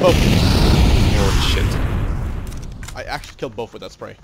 both. Oh shit. I actually killed both with that spray.